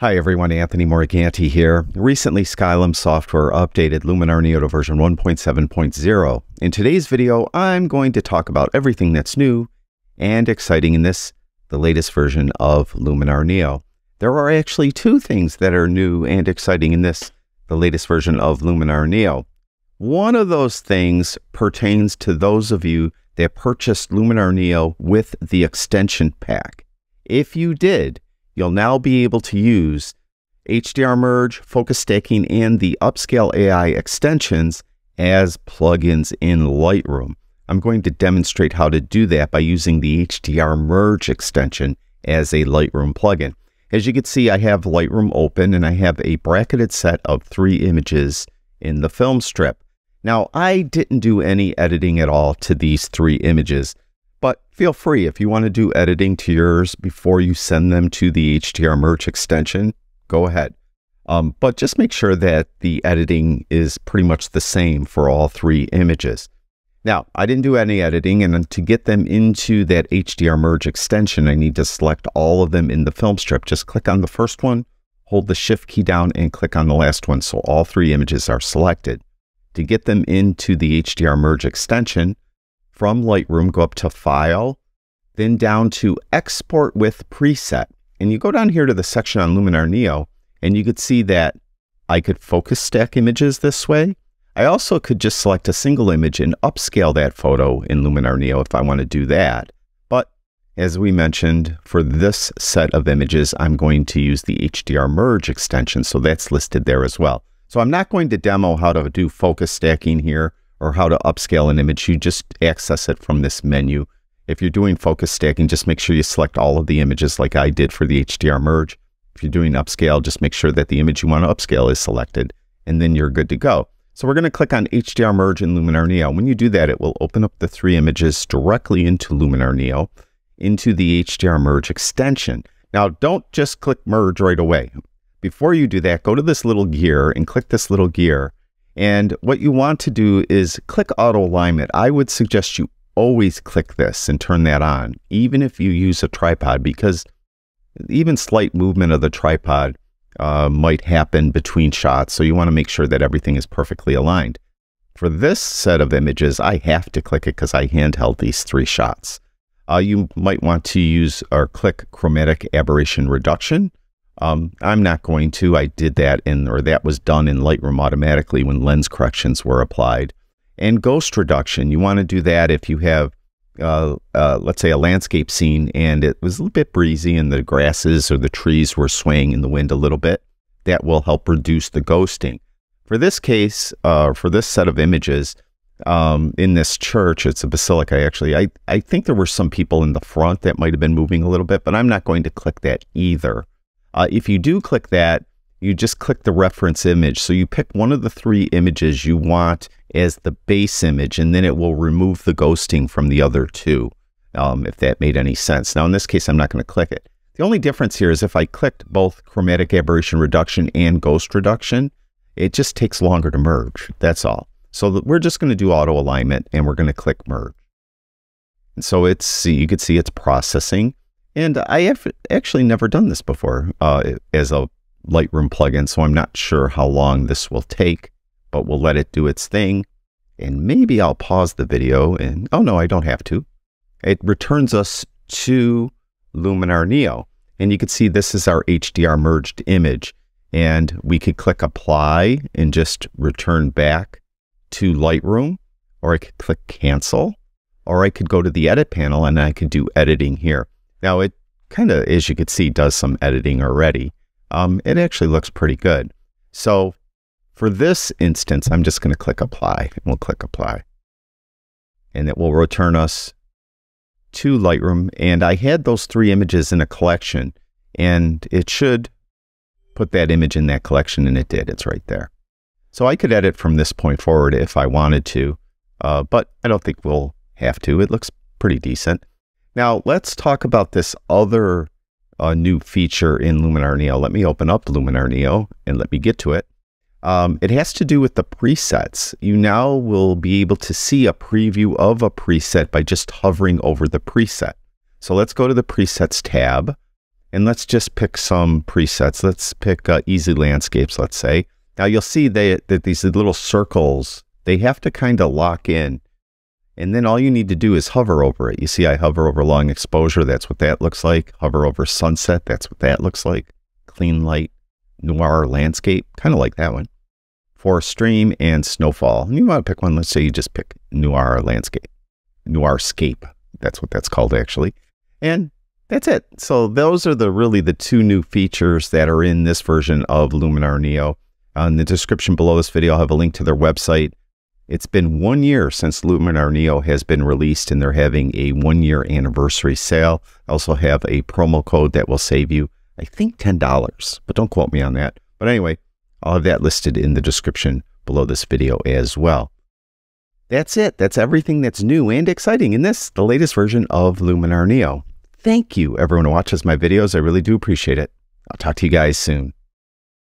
Hi everyone, Anthony Morganti here. Recently, Skylum Software updated Luminar Neo to version 1.7.0. In today's video, I'm going to talk about everything that's new and exciting in this, the latest version of Luminar Neo. There are actually two things that are new and exciting in this, the latest version of Luminar Neo. One of those things pertains to those of you that purchased Luminar Neo with the extension pack. If you did, you'll now be able to use HDR Merge, Focus Stacking, and the Upscale AI extensions as plugins in Lightroom. I'm going to demonstrate how to do that by using the HDR Merge extension as a Lightroom plugin. As you can see, I have Lightroom open and I have a bracketed set of three images in the film strip. Now, I didn't do any editing at all to these three images. But feel free if you want to do editing to yours before you send them to the HDR Merge extension, go ahead. Um, but just make sure that the editing is pretty much the same for all three images. Now, I didn't do any editing, and to get them into that HDR Merge extension, I need to select all of them in the film strip. Just click on the first one, hold the Shift key down, and click on the last one so all three images are selected. To get them into the HDR Merge extension, from Lightroom, go up to File, then down to Export with Preset. And you go down here to the section on Luminar Neo, and you could see that I could focus stack images this way. I also could just select a single image and upscale that photo in Luminar Neo if I want to do that. But as we mentioned, for this set of images, I'm going to use the HDR Merge extension, so that's listed there as well. So I'm not going to demo how to do focus stacking here or how to upscale an image, you just access it from this menu. If you're doing focus stacking, just make sure you select all of the images like I did for the HDR merge. If you're doing upscale, just make sure that the image you want to upscale is selected, and then you're good to go. So we're going to click on HDR Merge in Luminar Neo. When you do that, it will open up the three images directly into Luminar Neo, into the HDR Merge extension. Now, don't just click Merge right away. Before you do that, go to this little gear and click this little gear and what you want to do is click auto alignment. I would suggest you always click this and turn that on, even if you use a tripod, because even slight movement of the tripod uh, might happen between shots. So you want to make sure that everything is perfectly aligned. For this set of images, I have to click it because I handheld these three shots. Uh, you might want to use or click chromatic aberration reduction um, I'm not going to. I did that in, or that was done in Lightroom automatically when lens corrections were applied. And ghost reduction, you want to do that if you have, uh, uh, let's say, a landscape scene and it was a little bit breezy and the grasses or the trees were swaying in the wind a little bit. That will help reduce the ghosting. For this case, uh, for this set of images, um, in this church, it's a basilica actually. I, I think there were some people in the front that might have been moving a little bit, but I'm not going to click that either. Uh, if you do click that, you just click the reference image. So you pick one of the three images you want as the base image, and then it will remove the ghosting from the other two, um, if that made any sense. Now, in this case, I'm not going to click it. The only difference here is if I clicked both chromatic aberration reduction and ghost reduction, it just takes longer to merge. That's all. So we're just going to do auto alignment and we're going to click merge. And so it's, you can see it's processing. And I have actually never done this before uh, as a Lightroom plugin, so I'm not sure how long this will take, but we'll let it do its thing. And maybe I'll pause the video and, oh no, I don't have to. It returns us to Luminar Neo. And you can see this is our HDR merged image. And we could click apply and just return back to Lightroom, or I could click cancel, or I could go to the edit panel and I could do editing here. Now it kind of, as you can see, does some editing already. Um, it actually looks pretty good. So for this instance, I'm just going to click apply and we'll click apply. And it will return us to Lightroom. And I had those three images in a collection and it should put that image in that collection and it did. It's right there. So I could edit from this point forward if I wanted to, uh, but I don't think we'll have to. It looks pretty decent. Now, let's talk about this other uh, new feature in Luminar Neo. Let me open up Luminar Neo and let me get to it. Um, it has to do with the presets. You now will be able to see a preview of a preset by just hovering over the preset. So let's go to the presets tab And let's just pick some presets. Let's pick uh, easy landscapes, let's say. Now you'll see they, that these little circles, they have to kind of lock in. And then all you need to do is hover over it. You see I hover over long exposure. That's what that looks like. Hover over sunset. That's what that looks like. Clean light, noir landscape, kind of like that one. For stream and snowfall. And you want to pick one. Let's say you just pick noir landscape, noir scape. That's what that's called actually. And that's it. So those are the really the two new features that are in this version of Luminar Neo. In the description below this video, I'll have a link to their website. It's been one year since Luminar Neo has been released, and they're having a one year anniversary sale. I also have a promo code that will save you, I think, $10, but don't quote me on that. But anyway, I'll have that listed in the description below this video as well. That's it. That's everything that's new and exciting in this, the latest version of Luminar Neo. Thank you, everyone who watches my videos. I really do appreciate it. I'll talk to you guys soon.